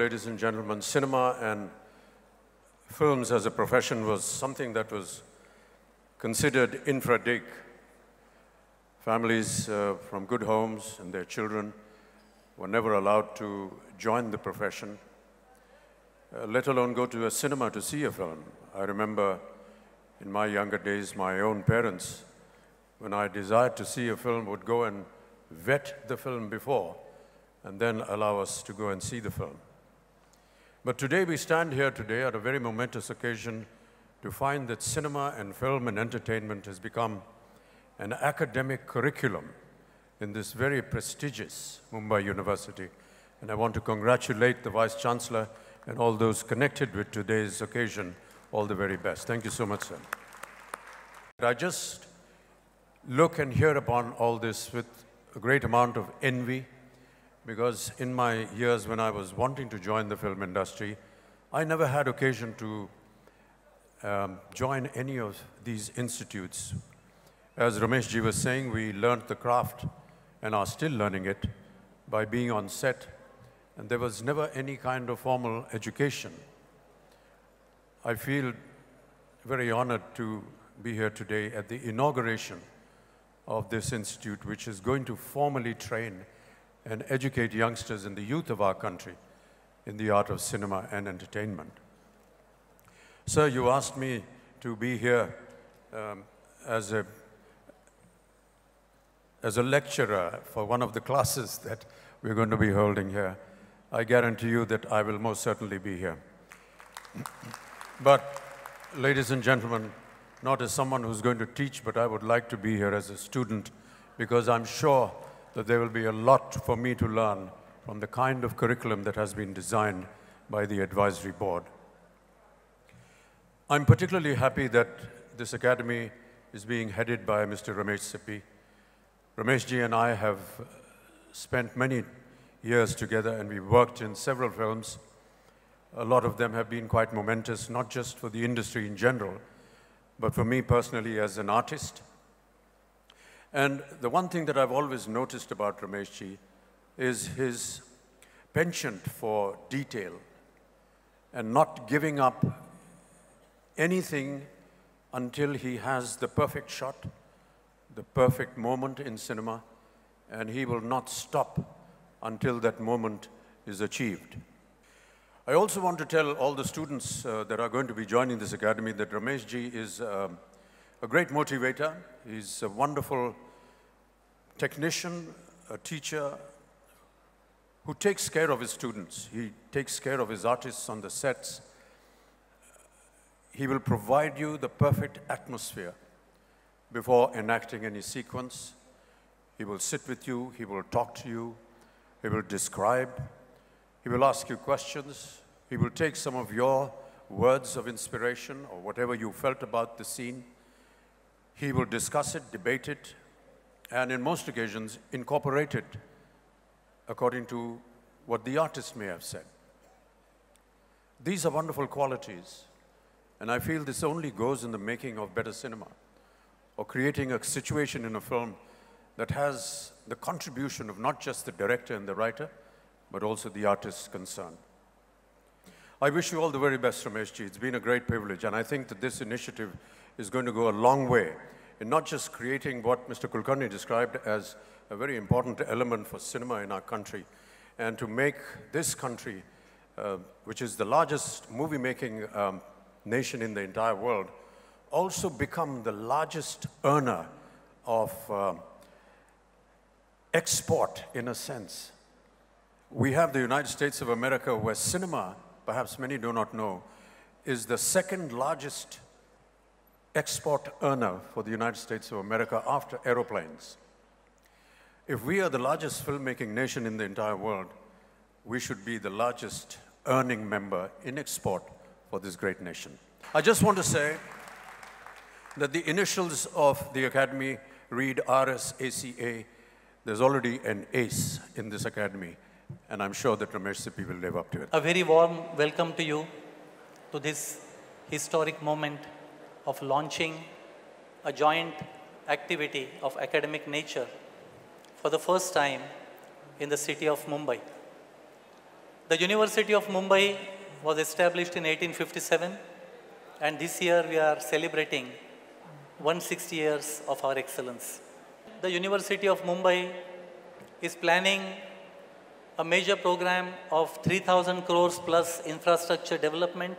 ladies and gentlemen, cinema and films as a profession was something that was considered infra dig. Families uh, from good homes and their children were never allowed to join the profession, uh, let alone go to a cinema to see a film. I remember in my younger days, my own parents, when I desired to see a film, would go and vet the film before and then allow us to go and see the film. But today we stand here today at a very momentous occasion to find that cinema and film and entertainment has become an academic curriculum in this very prestigious Mumbai University. And I want to congratulate the Vice Chancellor and all those connected with today's occasion. All the very best. Thank you so much, sir. I just look and hear upon all this with a great amount of envy because in my years when I was wanting to join the film industry, I never had occasion to um, join any of these institutes. As Rameshji was saying, we learned the craft and are still learning it by being on set, and there was never any kind of formal education. I feel very honored to be here today at the inauguration of this institute, which is going to formally train and educate youngsters and the youth of our country in the art of cinema and entertainment. Sir, you asked me to be here um, as, a, as a lecturer for one of the classes that we're going to be holding here. I guarantee you that I will most certainly be here. but, ladies and gentlemen, not as someone who's going to teach, but I would like to be here as a student because I'm sure that there will be a lot for me to learn from the kind of curriculum that has been designed by the advisory board. I'm particularly happy that this academy is being headed by Mr. Ramesh Sippy. Rameshji and I have spent many years together and we've worked in several films. A lot of them have been quite momentous, not just for the industry in general, but for me personally as an artist. And the one thing that I've always noticed about Rameshji is his penchant for detail and not giving up anything until he has the perfect shot, the perfect moment in cinema, and he will not stop until that moment is achieved. I also want to tell all the students uh, that are going to be joining this academy that Ramesh ji is um, a great motivator. He's a wonderful technician, a teacher who takes care of his students. He takes care of his artists on the sets. He will provide you the perfect atmosphere before enacting any sequence. He will sit with you, he will talk to you, he will describe, he will ask you questions. He will take some of your words of inspiration or whatever you felt about the scene. He will discuss it, debate it, and in most occasions, incorporate it according to what the artist may have said. These are wonderful qualities, and I feel this only goes in the making of better cinema or creating a situation in a film that has the contribution of not just the director and the writer, but also the artist's concern. I wish you all the very best, Rameshji. It's been a great privilege, and I think that this initiative is going to go a long way in not just creating what Mr. Kulkarni described as a very important element for cinema in our country, and to make this country, uh, which is the largest movie-making um, nation in the entire world, also become the largest earner of uh, export, in a sense, we have the United States of America where cinema, perhaps many do not know, is the second largest export earner for the United States of America after aeroplanes. If we are the largest filmmaking nation in the entire world, we should be the largest earning member in export for this great nation. I just want to say that the initials of the Academy read RSACE. There's already an ACE in this Academy and I'm sure that Ramesh Sippy will live up to it. A very warm welcome to you to this historic moment of launching a joint activity of academic nature for the first time in the city of Mumbai. The University of Mumbai was established in 1857 and this year we are celebrating 160 years of our excellence. The University of Mumbai is planning a major program of 3000 crores plus infrastructure development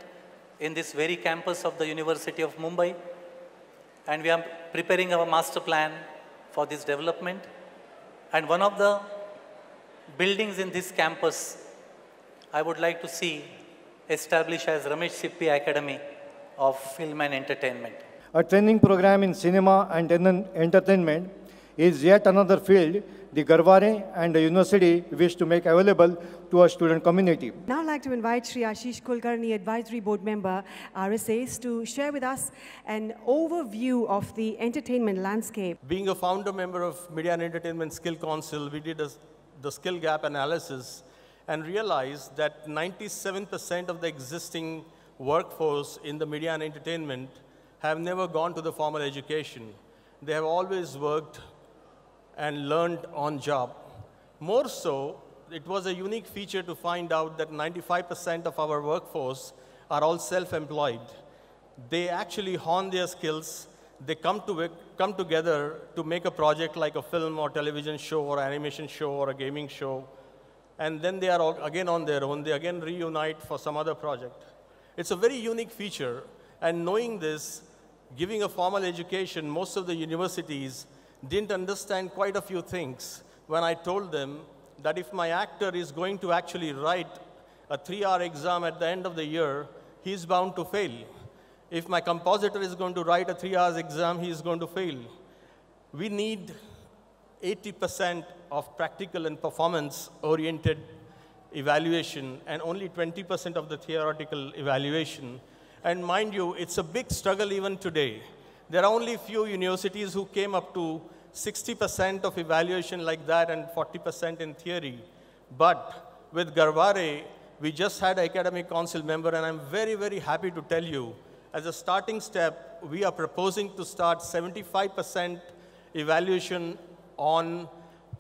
in this very campus of the University of Mumbai and we are preparing our master plan for this development. And one of the buildings in this campus I would like to see established as Ramesh Sippy Academy of Film and Entertainment. A training program in cinema and entertainment is yet another field the Garware and the university wish to make available to our student community. Now I'd like to invite Sri Ashish Kulkarni, Advisory Board Member, RSACE, to share with us an overview of the entertainment landscape. Being a founder member of Media and Entertainment Skill Council, we did a, the skill gap analysis and realized that 97% of the existing workforce in the media and entertainment have never gone to the formal education. They have always worked and learned on job. More so, it was a unique feature to find out that 95% of our workforce are all self-employed. They actually hone their skills. They come, to come together to make a project like a film or television show or animation show or a gaming show. And then they are again on their own. They again reunite for some other project. It's a very unique feature. And knowing this, giving a formal education, most of the universities didn't understand quite a few things when I told them that if my actor is going to actually write a three-hour exam at the end of the year, he's bound to fail. If my compositor is going to write a three hours exam, he is going to fail. We need 80% of practical and performance-oriented evaluation and only 20% of the theoretical evaluation. And mind you, it's a big struggle even today. There are only few universities who came up to 60% of evaluation like that and 40% in theory. But with Garware, we just had an academic council member, and I'm very, very happy to tell you, as a starting step, we are proposing to start 75% evaluation on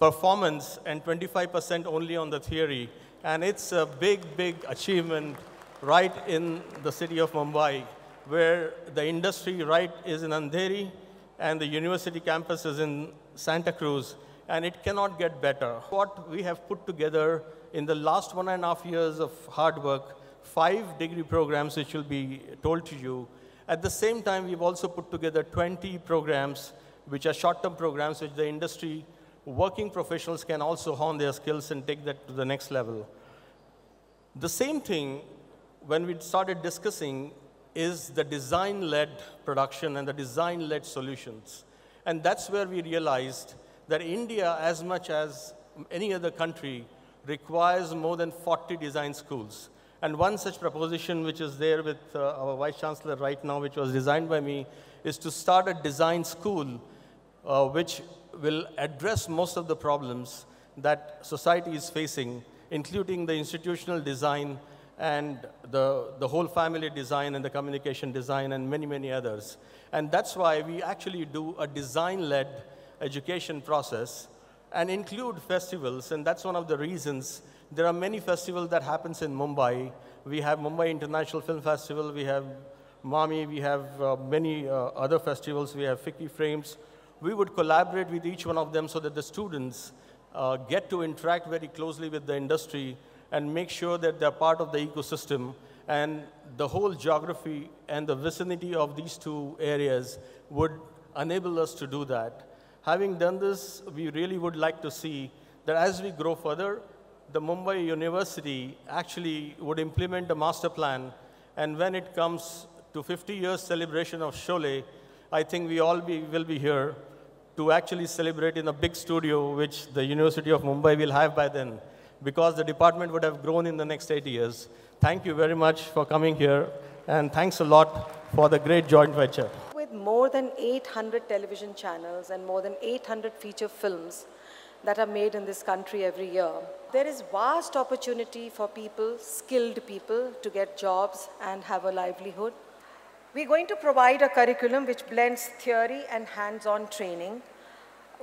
performance and 25% only on the theory. And it's a big, big achievement right in the city of Mumbai where the industry right is in Andheri and the university campus is in Santa Cruz, and it cannot get better. What we have put together in the last one and a half years of hard work, five degree programs which will be told to you. At the same time, we've also put together 20 programs which are short-term programs which the industry working professionals can also hone their skills and take that to the next level. The same thing, when we started discussing is the design-led production and the design-led solutions. And that's where we realized that India, as much as any other country, requires more than 40 design schools. And one such proposition which is there with uh, our Vice Chancellor right now, which was designed by me, is to start a design school uh, which will address most of the problems that society is facing, including the institutional design and the, the whole family design and the communication design and many, many others. And that's why we actually do a design-led education process and include festivals. And that's one of the reasons there are many festivals that happens in Mumbai. We have Mumbai International Film Festival, we have MAMI, we have uh, many uh, other festivals, we have FICCI Frames. We would collaborate with each one of them so that the students uh, get to interact very closely with the industry and make sure that they're part of the ecosystem. And the whole geography and the vicinity of these two areas would enable us to do that. Having done this, we really would like to see that as we grow further, the Mumbai University actually would implement a master plan. And when it comes to 50 years celebration of Sholay, I think we all be, will be here to actually celebrate in a big studio, which the University of Mumbai will have by then because the department would have grown in the next eight years. Thank you very much for coming here, and thanks a lot for the great joint venture. With more than 800 television channels and more than 800 feature films that are made in this country every year, there is vast opportunity for people, skilled people, to get jobs and have a livelihood. We're going to provide a curriculum which blends theory and hands-on training.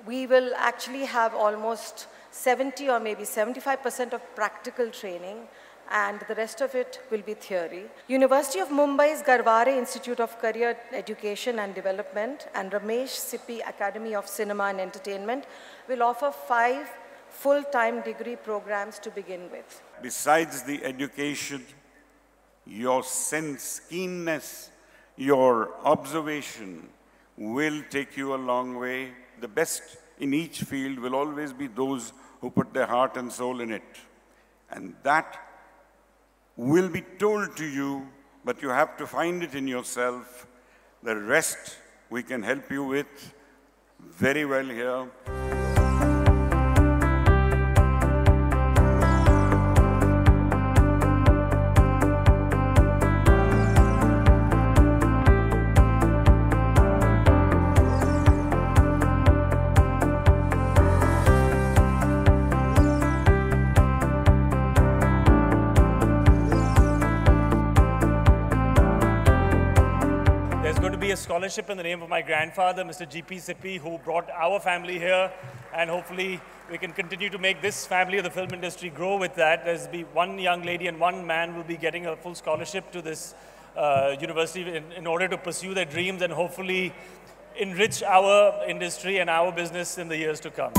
We will actually have almost 70 or maybe 75% of practical training and the rest of it will be theory. University of Mumbai's Garware Institute of Career Education and Development and Ramesh Sippy Academy of Cinema and Entertainment will offer five full-time degree programs to begin with. Besides the education, your sense, keenness, your observation will take you a long way. The best in each field will always be those who put their heart and soul in it. And that will be told to you, but you have to find it in yourself. The rest we can help you with very well here. Scholarship in the name of my grandfather, Mr. G.P. Sippy, who brought our family here, and hopefully we can continue to make this family of the film industry grow with that. There's be one young lady and one man will be getting a full scholarship to this uh, university in, in order to pursue their dreams and hopefully enrich our industry and our business in the years to come.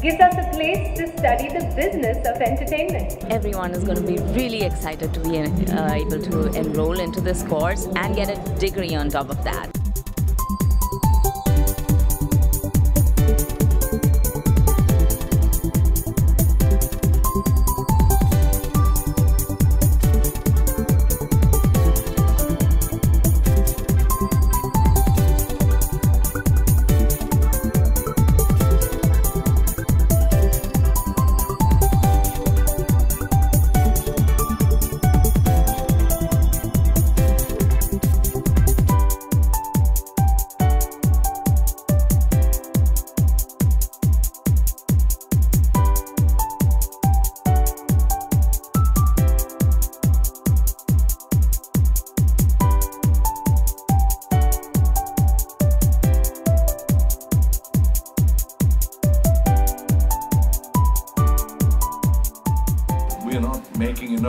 Gives us a place to study the business of entertainment. Everyone is going to be really excited to be uh, able to enroll into this course and get a degree on top of that.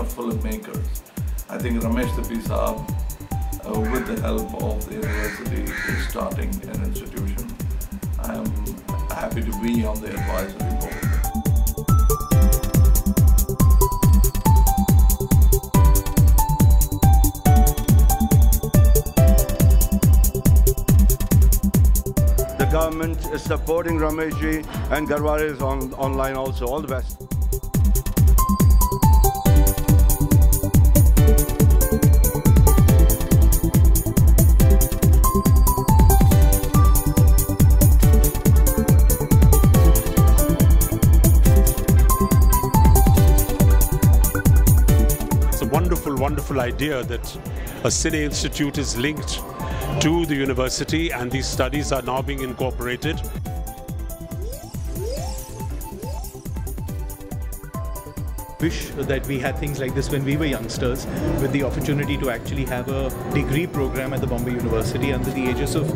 Enough filmmakers. I think Ramesh Sippy Saab, uh, with the help of the university, is starting an institution. I am happy to be on the advisory board. The government is supporting Rameshji and Garware is on, online also. All the best. Wonderful, idea that a Cine Institute is linked to the university and these studies are now being incorporated. wish that we had things like this when we were youngsters, with the opportunity to actually have a degree program at the Bombay University under the ages of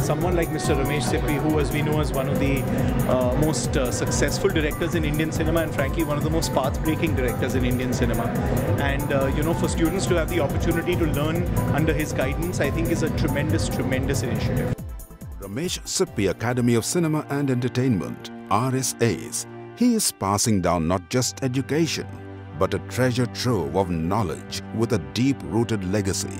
someone like Mr. Ramesh Sippy, who, as we know, is one of the uh, most uh, successful directors in Indian cinema, and frankly, one of the most path-breaking directors in Indian cinema. And uh, you know, for students to have the opportunity to learn under his guidance, I think is a tremendous, tremendous initiative. Ramesh Sippy Academy of Cinema and Entertainment, RSACE. He is passing down not just education, but a treasure trove of knowledge with a deep-rooted legacy.